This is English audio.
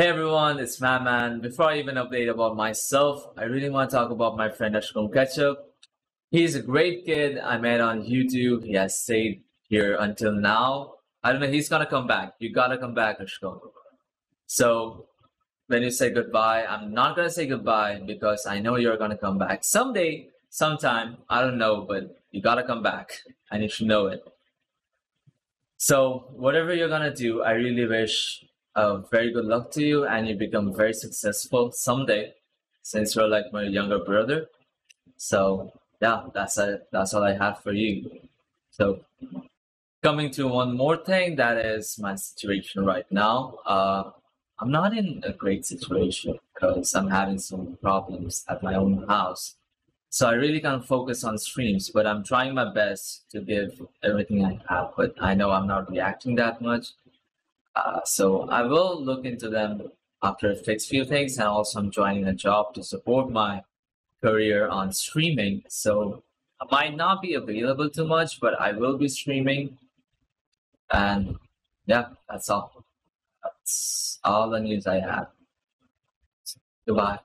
Hey everyone, it's Madman. Before I even update about myself, I really want to talk about my friend Ashkom Ketchup. He's a great kid I met on YouTube. He has stayed here until now. I don't know, he's gonna come back. You gotta come back, Ashkom. So when you say goodbye, I'm not gonna say goodbye because I know you're gonna come back someday, sometime. I don't know, but you gotta come back and you should know it. So whatever you're gonna do, I really wish uh, very good luck to you and you become very successful someday since you're like my younger brother. So yeah, that's a, that's all I have for you. So coming to one more thing, that is my situation right now. Uh, I'm not in a great situation because I'm having some problems at my own house. So I really can't focus on streams, but I'm trying my best to give everything I have. But I know I'm not reacting that much. Uh, so I will look into them after I fix few things, and also I'm joining a job to support my career on streaming. So I might not be available too much, but I will be streaming. And yeah, that's all. That's all the news I have. Goodbye.